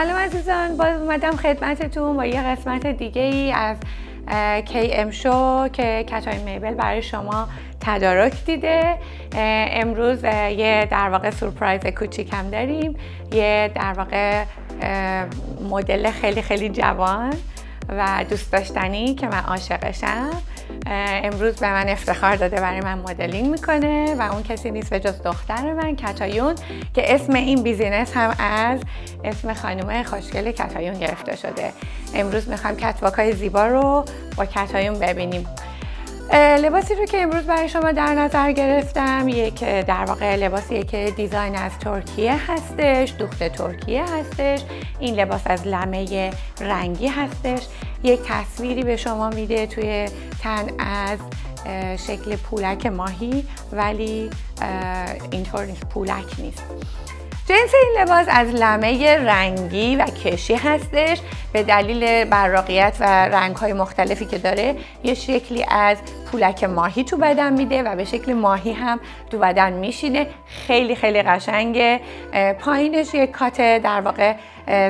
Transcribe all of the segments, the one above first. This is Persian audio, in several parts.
سلام عزیزان باز اومدم خدمتتون با یه قسمت دیگه ای از کی ام شو که کتای میبل برای شما تدارک دیده. امروز یه در واقع سورپرایز کوچیکم داریم. یه در واقع مدل خیلی خیلی جوان. و دوست داشتنی که من عاشقشم. امروز به من افتخار داده برای من مدلینگ می‌کنه و اون کسی نیست به جز دختر من کتایون که اسم این business هم از اسم خانم خوشگل کتایون گرفته شده. امروز می‌خوام catwalk های زیبا رو با کتایون ببینیم. لباسی رو که امروز برای شما در نظر گرفتم یک در واقع لباسیه که design از ترکیه هستش دوخت ترکیه هستش این لباس از لمه رنگی هستش. یک تصویری به شما میده توی تن از شکل پولک ماهی ولی اینطور نیست پولک نیست. جنس این لباس از لمه رنگی و کشی هستش. به دلیل براقیت و رنگ های مختلفی که داره یه شکلی از پولک ماهی تو بدن میده و به شکل ماهی هم تو بدن میشینه. خیلی خیلی قشنگه. پایینش یه کات در واقع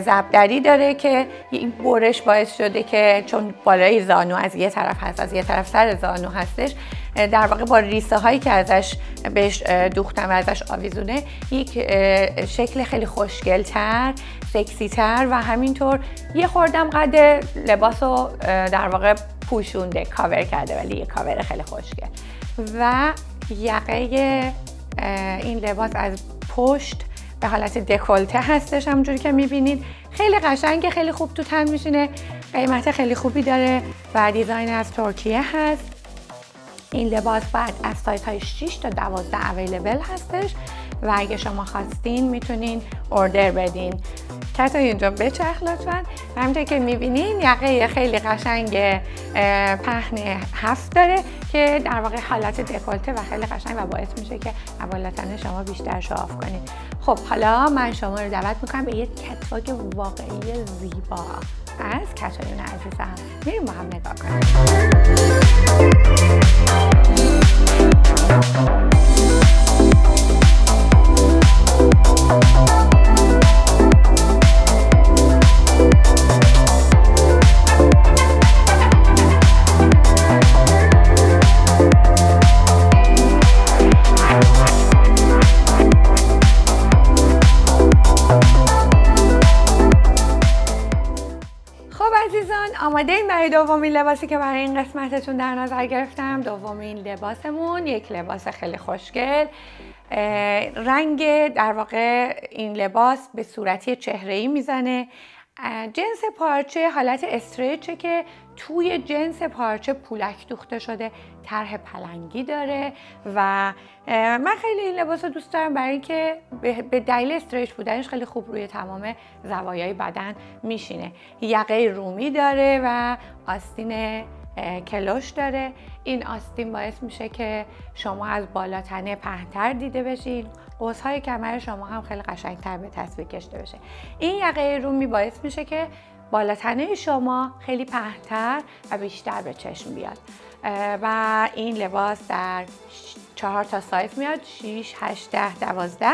زبدری داره که این برش باعث شده که چون بالای زانو از یه طرف هست از یه طرف سر زانو هستش. در واقع با ریسه هایی که ازش بهش دوختم و ازش آویزونه یک شکل خیلی خوشگلتر سکسی تر و همینطور یه خوردم قد لباس رو در واقع پوشونده کاور کرده ولی یه کاور خیلی خوشگل. و یقه این لباس از پشت به حالت دکولته هستش همونجوری که می‌بینید. خیلی قشنگه خیلی خوب تو تن میشینه قیمت خیلی خوبی داره و دیزاین از ترکیه هست. این لباس بعد از سایت های 6 تا 12 اویلیبل هستش و اگه شما خواستین می‌تونین اوردر بدین. کتا اینجا بچرخ لطفا. و همینطور که می‌بینین یقه خیلی قشنگ پهن هفت داره که در واقع حالت دکولته و خیلی قشنگ و باعث میشه که عبالتن شما بیشتر شعاف کنید خب حالا من شما رو دعوت می‌کنم به یه کتواک واقعی زیبا. از کتایون عزیزم میریم با هم برای دومین لباسی که برای این قسمتتون در نظر گرفتم دومین لباسمون یک لباس خیلی خوشگل. رنگ در واقع این لباس به صورتی چهره ای می‌زنه جنس پارچه حالت استریچه که توی جنس پارچه پولک دوخته شده طرح پلنگی داره و من خیلی این لباس رو دوست دارم برای اینکه به دلیل استریچ بودنش خیلی خوب روی تمام زوایای بدن میشینه. یقه رومی داره و آستین کلوش داره. این آستین باعث میشه که شما از بالا تنه پهنتر دیده بشین. قوسهای کمر شما هم خیلی قشنگتر به تصویر کشته بشه. این یقه رومی باعث میشه که بالا تنه شما خیلی پهنتر و بیشتر به چشم بیاد. و این لباس در چهار تا سایز میاد 6 8 10 12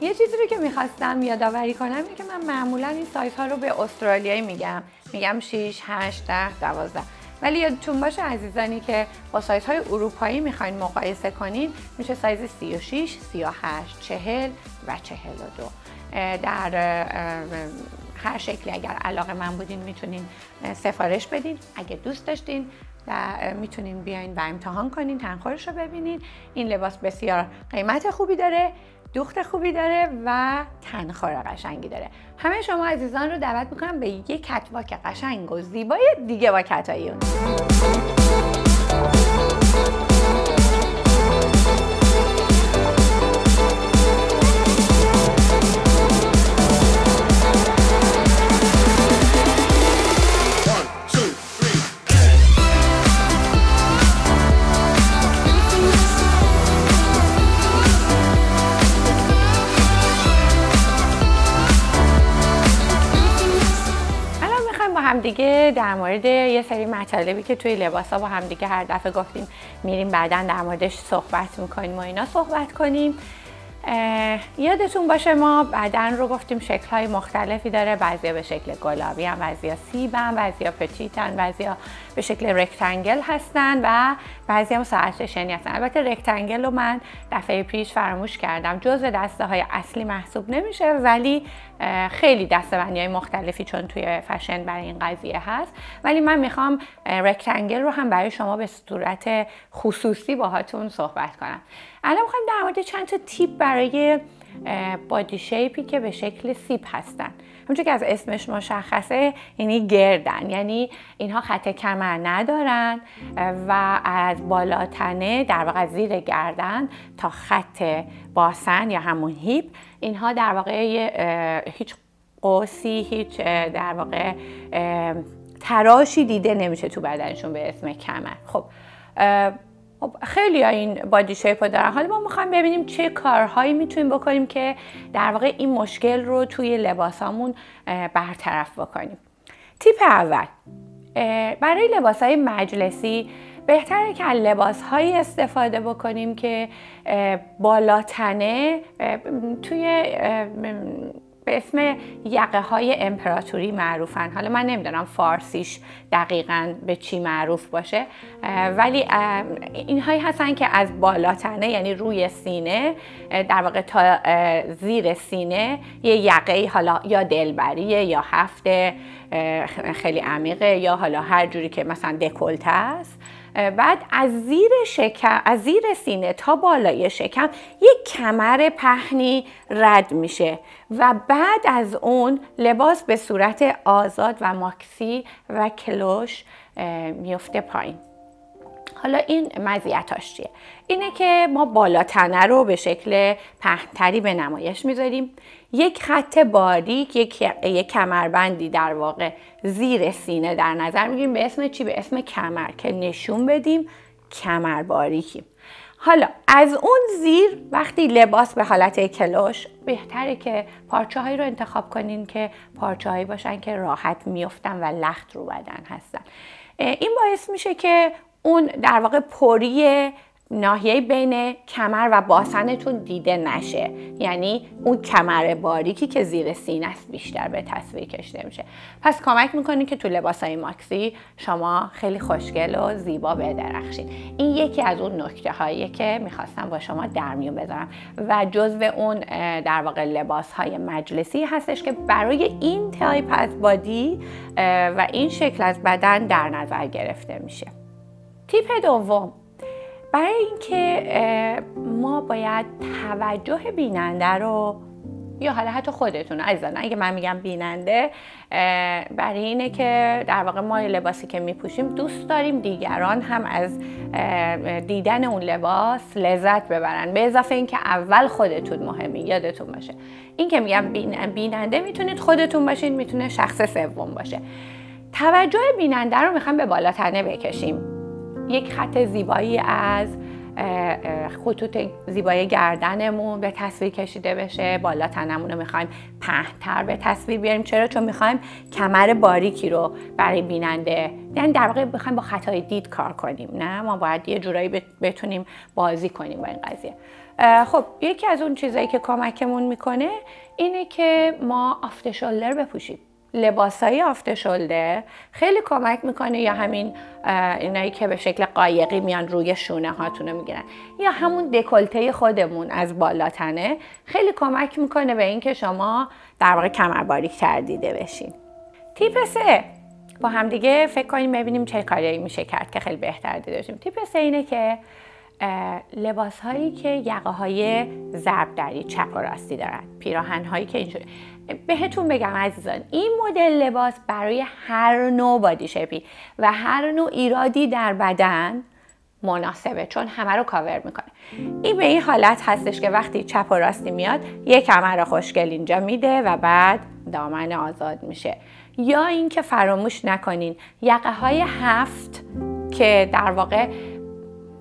یه چیزی رو که می‌خواستم یادآوری کنم اینه که من معمولا این سایز ها رو به استرالیایی میگم. میگم 6 8 10 12 ولی یادتون باشه عزیزانی که با سایزهای اروپایی می‌خواین مقایسه کنین میشه سایز 36 38 40 و 42 در هر شکلی اگر علاقه من بودین می‌تونین سفارش بدین. اگه دوست داشتین و می‌تونین بیاین و امتحان کنین تنخورش رو ببینین. این لباس بسیار قیمت خوبی داره دوخت خوبی داره و تنخور قشنگی داره. همه شما عزیزان رو دعوت می‌کنم به یک کتواک قشنگ و زیبای دیگه با کتاییون همدیگه در مورد یه سری مطالبی که توی لباس ها با همدیگه هر دفعه گفتیم میریم بعدا در موردش صحبت می‌کنیم و اینا صحبت کنیم. یادتون باشه ما بدن رو گفتیم شکل های مختلفی داره بعضیا به شکل گلابی هم بعضیا سیب هم بعضیا petite ن بعضیا به شکل rectangle هستن و بعضی هم ساعت شنی هستن. البته rectangle رو من دفعه پیش فراموش کردم. جزء دسته های اصلی محسوب نمیشه ولی خیلی دسته بندی های مختلفی چون توی فشن برای این قضیه هست. ولی من می‌خوام rectangle رو هم برای شما به صورت خصوصی باهاتون صحبت کنم. الان می‌خوایم در مورد چند تا tip برای body shape ی که به شکل سیب هستن. همونجور که از اسمش مشخصه یعنی گردن. یعنی اینها خط کمر ندارن و بالاتنه در واقع زیر گردن تا خط باسن یا همون هیپ. اینها در واقع هیچ قوسی هیچ در واقع تراشی دیده نمیشه تو بدنشون به اسم کمر. خب خب خیلی ها این بادی شیپ رو دارن. حالا ما می‌خوایم ببینیم چه کارهایی می‌تونیم بکنیم که در واقع این مشکل رو توی لباسامون برطرف بکنیم. تیپ اول برای لباس های مجلسی بهتره که لباس هایی استفاده بکنیم که بالاتنه توی به اسم یقه های امپراتوری معروفن. حالا من نمی‌دونم فارسیش دقیقا به چی معروف باشه ولی اینهایی هستن که از بالاتنه یعنی روی سینه در واقع تا زیر سینه یه یقه حالا یا دلبریه یا هفته خیلی عمیقه یا حالا هر جوری که مثلا دکلته است. بعد از زیر شکم از زیر سینه تا بالای شکم یک کمر پهنی رد میشه و بعد از اون لباس به صورت آزاد و ماکسی و کلوش میفته پایین. حالا این مزیتاش چیه؟ اینه که ما بالاتنه رو به شکل پهنتری به نمایش می‌ذاریم. یک خط باریک یک, یک کمربندی در واقع زیر سینه در نظر می‌گیریم. به اسم چی؟ به اسم کمر که نشون بدیم کمر باریکیم. حالا از اون زیر وقتی لباس به حالت کلوش بهتره که پارچه هایی رو انتخاب کنین که پارچه هایی باشن که راحت میفتن و لخت رو بدن هستن. این باعث میشه که اون در واقع پری ناحیه بین کمر و باسنتون دیده نشه. یعنی اون کمر باریکی که زیر سینه است بیشتر به تصویر کشیده میشه. پس کمک می‌کنه که تو لباس های ماکسی شما خیلی خوشگل و زیبا بدرخشید این یکی از اون نکته هایی که می‌خواستم با شما در میون بذارم. و جزو اون در واقع لباس های مجلسی هستش که برای این تایپ از body و این شکل از بدن در نظر گرفته میشه. tip دوم. برای اینکه ما باید توجه بیننده رو یا حالا حتی خودتون عزیزان اگه من میگم بیننده برای اینه که در واقع ما لباسی که میپوشیم دوست داریم دیگران هم از دیدن اون لباس لذت ببرن. به اضافه اینکه اول خودتون مهمی یادتون باشه. این که میگم بیننده می‌تونید خودتون باشین می‌تونه شخص سوم باشه. توجه بیننده رو می‌خوام به بالاتنه بکشیم. یک خط زیبایی از خطوط زیبای گردنمون به تصویر کشیده بشه. بالا تنمون رو می‌خوایم پهنتر به تصویر بیاریم. چرا؟ چون می‌خوایم کمر باریکی رو برای بیننده یعنی در واقع می‌خوایم با خطای دید کار کنیم نه؟ ما باید یه جورایی بتونیم بازی کنیم با این قضیه. خب یکی از اون چیزایی که کمکمون می‌کنه اینه که ما آفت بپوشیم. لباس های آفت شلده خیلی کمک می‌کنه یا همین اینایی که به شکل قایقی میان روی شونه هاتون می‌گیرن. یا همون دکلته خودمون از بالاتنه خیلی کمک می‌کنه به اینکه شما در واقع کمر باریک تر دیده بشین. تیپ سه با همدیگه فکر کنیم ببینیم چه کاری میشه کرد که خیلی بهتر دیده بشیم. تیپ سه اینه که لباس هایی که یقه های ضربدری چپ و راستی دارن. پیراهن هایی که اینجوری بهتون بگم عزیزان این مدل لباس برای هر نوع بادی شپی و هر نوع ایرادی در بدن مناسبه چون همه رو کاور می‌کنه. این به این حالت هستش که وقتی چپ و راستی میاد یک کمر خوشگل اینجا میده و بعد دامن آزاد میشه. یا اینکه فراموش نکنین یقه های هفت که در واقع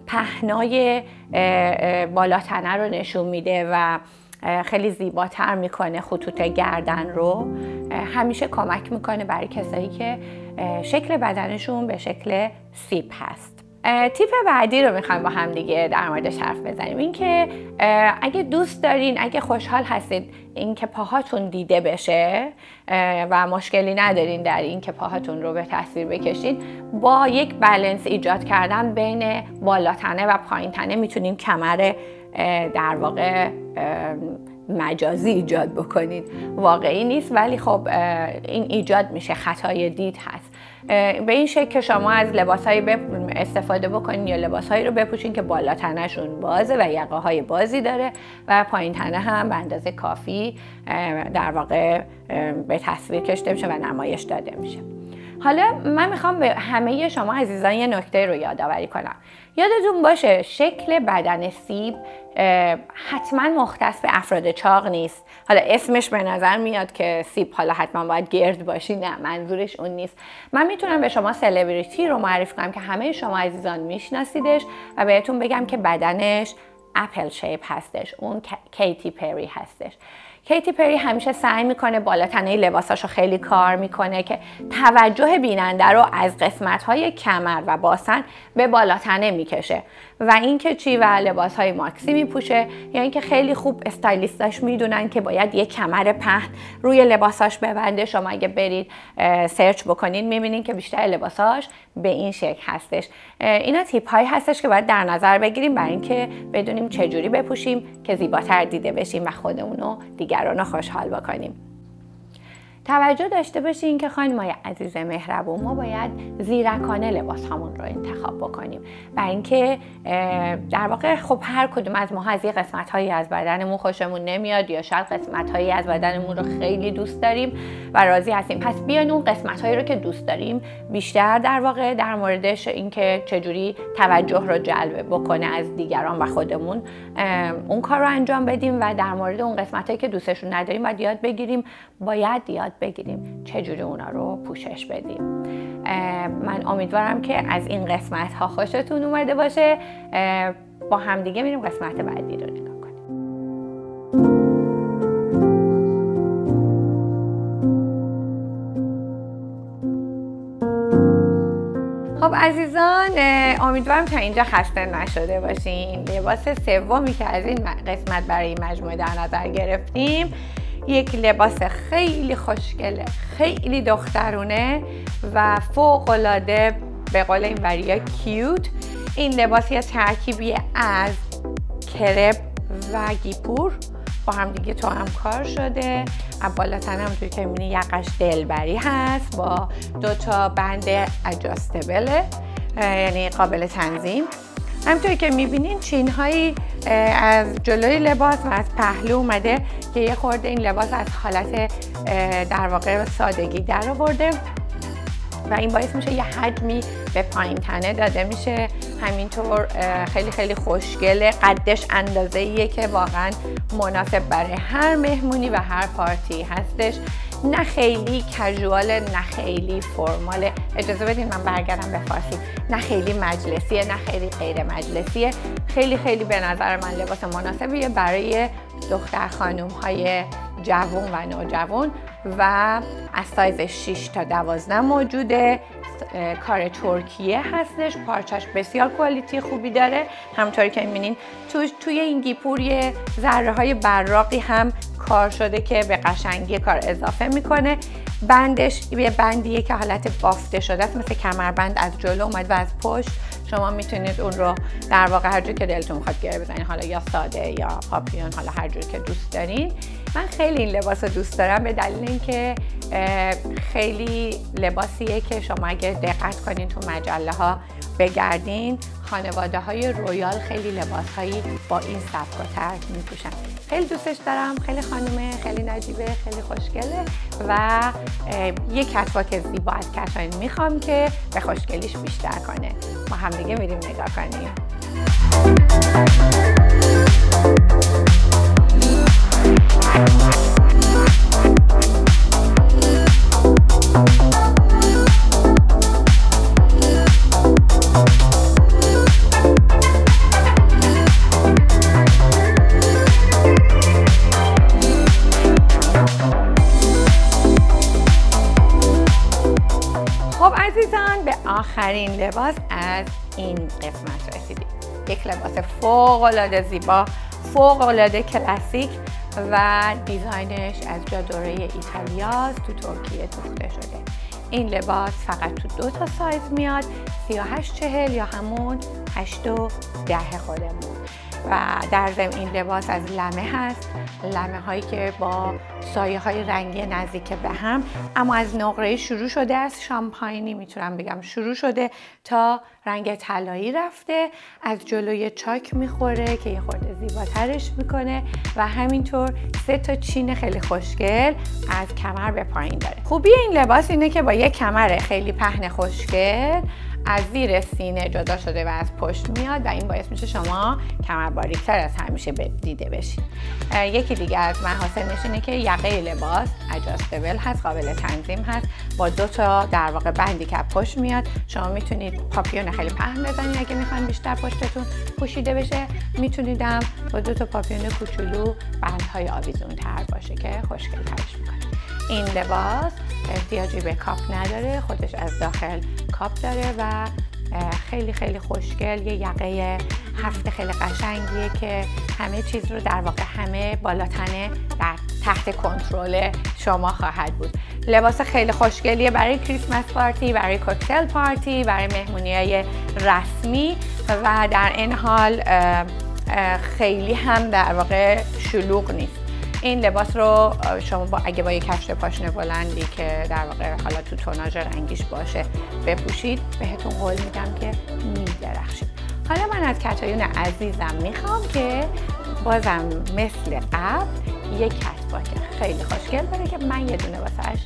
پهنای بالاتنه رو نشون میده و خیلی زیباتر می‌کنه خطوط گردن رو. همیشه کمک می‌کنه برای کسایی که شکل بدنشون به شکل سیب هست. تیپ بعدی رو می‌خوایم با هم دیگه در موردش حرف بزنیم. اینکه اگه دوست دارین اگه خوشحال هستید اینکه پاهاتون دیده بشه و مشکلی ندارین در اینکه پاهاتون رو به تصویر بکشین با یک بلنس ایجاد کردن بین بالاتنه و پایین تنه می‌تونیم کمر در واقع مجازی ایجاد بکنید. واقعی نیست ولی خب این ایجاد میشه خطای دید هست. به این شکل که شما از لباسهایی استفاده بکنین یا لباسهایی رو بپوشین که بالا تنهشون بازه و یقه های بازی داره و پایین تنه هم به اندازه کافی در واقع به تصویر کشته میشه و نمایش داده میشه. حالا من می‌خوام به همه شما عزیزان یه نکته رو یادآوری کنم. یادتون باشه شکل بدن سیب حتما مختص به افراد چاق نیست. حالا اسمش به نظر میاد که سیب حالا حتما باید گرد باشی نه منظورش اون نیست. من می‌تونم به شما سلبریتی رو معرفی کنم که همه شما عزیزان میشناسیدش و بهتون بگم که بدنش اپل شیپ هستش اون کیتی پری هستش. کیتی پری همیشه سعی می‌کنه بالا تنه لباساشو خیلی کار می‌کنه که توجه بیننده رو از قسمت های کمر و باسن به بالا تنه می‌کشه. و اینکه چی و لباس های ماکسی میپوشه یا اینکه خیلی خوب استایلیستاش می‌دونن که باید یه کمر پهن روی لباساش ببنده. شما اگه برید سرچ بکنین می‌بینین که بیشتر لباساش به این شکل هستش. اینا تیپ هایی هستش که باید در نظر بگیریم برای اینکه بدونیم چجوری بپوشیم که زیباتر دیده بشیم و خودمون رو دیگران رو خوشحال بکنیم. توجه داشته باشین که های عزیز مهربون ما باید زیرکانه لباس همون رو انتخاب بکنیم. برای اینکه در واقع خب هر کدوم از ما از یه قسمت هایی از بدنمون خوشمون نمیاد یا شاید قسمت هایی از بدنمون رو خیلی دوست داریم و راضی هستیم. پس بیاین اون قسمت هایی رو که دوست داریم بیشتر در واقع در موردش اینکه چجوری توجه رو جلب بکنه از دیگران و خودمون اون کار رو انجام بدیم و در مورد اون قسمت هایی که دوستشون نداریم باید یاد بگیریم. باید یاد بگیریم. چجوری اونا رو پوشش بدیم؟ من امیدوارم که از این قسمت ها خوشتون اومده باشه. با همدیگه میریم قسمت بعدی رو نگاه کنیم. خب عزیزان امیدوارم تا اینجا خسته نشده باشین. لباس سومی که از این قسمت برای مجموعه در نظر گرفتیم. یک لباس خیلی خوشگله خیلی دخترونه و فوق العاده به قول این وریا کیوت این لباس یه ترکیبی از کرب و گیپور. با هم دیگه تو هم کار شده. بالاتن توی که می‌بینی یقش دلبری هست با دو تا بند اجاستبله یعنی قابل تنظیم. همطوری که می‌بینین چین هایی از جلوی لباس و از پهلو اومده که یه خورده این لباس از حالت در واقع سادگی در آورده و این باعث میشه یه حجمی به پایین تنه داده میشه. همینطور خیلی خیلی خوشگله قدش اندازه ایه که واقعا مناسب برای هر مهمونی و هر پارتی هستش. نه خیلی کژوال نه خیلی فرمال اجازه بدین من برگردم به فارسی. نه خیلی مجلسیه نه خیلی غیر مجلسیه. خیلی خیلی به نظر من لباس مناسبیه برای دختر خانوم های جوون و نوجوان و از سایز 6 تا 12 موجوده. کار ترکیه هستش. پارچش بسیار کوالیتی خوبی داره. همطوری که می‌بینین تو توی این گیپور یه ذره های براقی هم کار شده که به قشنگی کار اضافه می‌کنه. بندش یه بندیه که حالت بافته شده است مثل کمربند از جلو اومد و از پشت. شما می‌تونید اون رو در واقع هر جور که دلتون می‌خواد گره بزنید حالا یا ساده یا پاپیون حالا هر جور که دوست دارین. من خیلی این لباس رو دوست دارم به دلیل اینکه خیلی لباسیه که شما اگه دقت کنین تو مجله ها بگردین. خانواده های royal خیلی لباس هایی با این سبک و ترک میپوشن. خیلی دوستش دارم خیلی خانومه خیلی نجیبه خیلی خوشگله و یک کتواک زیبا از کتاین می‌خوام که به خوشگلیش بیشتر کنه. ما همدیگه میریم نگاه کنیم. آخرین لباس از این قسمت رسیدیم. یک لباس فوق العاده زیبا فوق العاده کلاسیک و دیزاینش از جادوره ایتالیاست تو ترکیه دوخته شده. این لباس فقط تو دو تا سایز میاد 38 چهل یا همون 8 و 10 خودمون. و در ضمن این لباس از لمه هست. لمه هایی که با سایه های رنگی نزدیک به هم. اما از نقره شروع شده از شامپاینی می‌تونم بگم شروع شده تا رنگ طلایی رفته. از جلوی چاک می‌خوره که یه خورده زیباترش می‌کنه و همینطور سه تا چین خیلی خوشگل از کمر به پایین داره. خوبی این لباس اینه که با یه کمر خیلی پهن خوشگل از زیر سینه جدا شده و از پشت میاد و این باعث میشه شما کمر باریکتر از همیشه دیده بشید یکی دیگه از محاسنش اینه که یقه لباس اجاستبل هست قابل تنظیم هست. با دو تا در واقع بندی که پشت میاد شما می‌تونید پاپیون خیلی پهن بزنید اگه می‌خواین بیشتر پشتتون پوشیده بشه. میتونیدم با دو تا پاپیون کوچولو بندهای آویزون تر باشه که خوشگل ترش می‌کنه. این لباس احتیاجی به کاپ نداره خودش از داخل کاپ داره و خیلی خیلی خوشگل یه یقه هفته خیلی قشنگیه که همه چیز رو در واقع همه بالاتنه در تحت کنترل شما خواهد بود. لباس خیلی خوشگلیه برای کریسمس پارتی برای کوکتل پارتی برای مهمونی های رسمی و در این حال خیلی هم در واقع شلوغ نیست. این لباس رو شما با اگه با یک کفش پاشنه بلندی که در واقع حالا تو توناژ رنگیش باشه بپوشید بهتون قول میدم که میدرخشید. حالا من از کتایون عزیزم می‌خوام که بازم مثل قبل یک کت خیلی خوشگل بره که من یه دونه واسهش